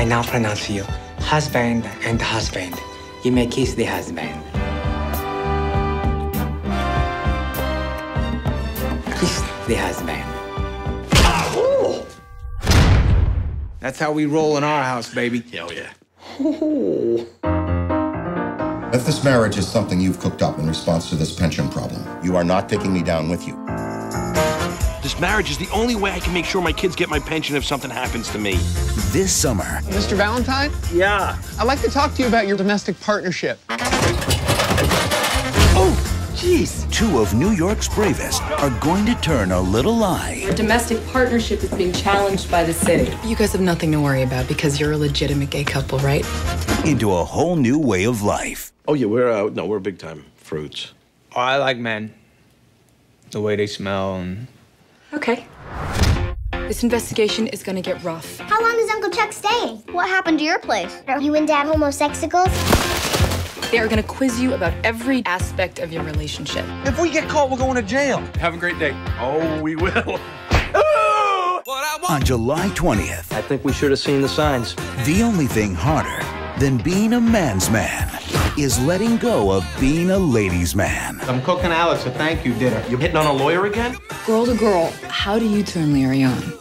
I now pronounce you husband and husband. You may kiss the husband. Kiss the husband. That's how we roll in our house, baby. Hell yeah. If this marriage is something you've cooked up in response to this pension problem, you are not taking me down with you. This marriage is the only way I can make sure my kids get my pension if something happens to me. This summer, Mr. Valentine, Yeah. I'd like to talk to you about your domestic partnership. Oh, jeez. two of New York's bravest are going to turn a little lie Our domestic partnership is being challenged by the city. You guys have nothing to worry about because you're a legitimate gay couple, right? into a whole new way of life. Oh yeah, we're uh, no, we're big time fruits. Oh, I like men. The way they smell and Okay. This investigation is gonna get rough. How long is Uncle Chuck staying? What happened to your place? Are you and Dad homosexuals? They are gonna quiz you about every aspect of your relationship. If we get caught, we're going to jail. Have a great day. Oh, we will. On July 20th, I think we should have seen the signs. the only thing harder than being a man's man is letting go of being a ladies' man. I'm cooking Alex a thank you dinner. You hitting on a lawyer again? Girl to girl, how do you turn Larry on?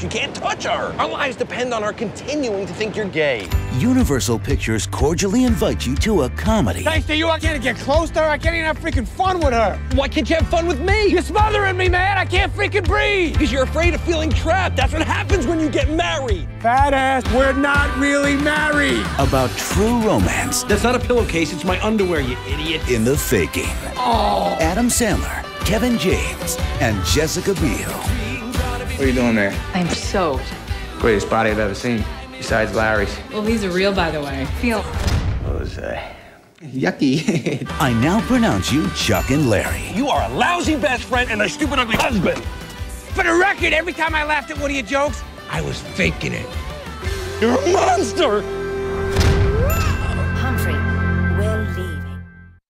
You can't touch her. Our lives depend on her continuing to think you're gay. Universal Pictures cordially invite you to a comedy Thanks to you, I can't get close to her. I can't even have freaking fun with her. Why can't you have fun with me? You're smothering me, man. I can't freaking breathe. Because you're afraid of feeling trapped. That's what happens when you get married. Fat ass, we're not really married. about true romance That's not a pillowcase, it's my underwear, you idiot. in the faking. Oh. Adam Sandler, Kevin James, and Jessica Biel. What are you doing there? I'm soaked. Greatest body I've ever seen, besides Larry's. Well, these are real, by the way. Feel. Yucky. I now pronounce you Chuck and Larry. You are a lousy best friend and a stupid ugly husband. For the record, every time I laughed at one of your jokes, I was faking it. You're a monster.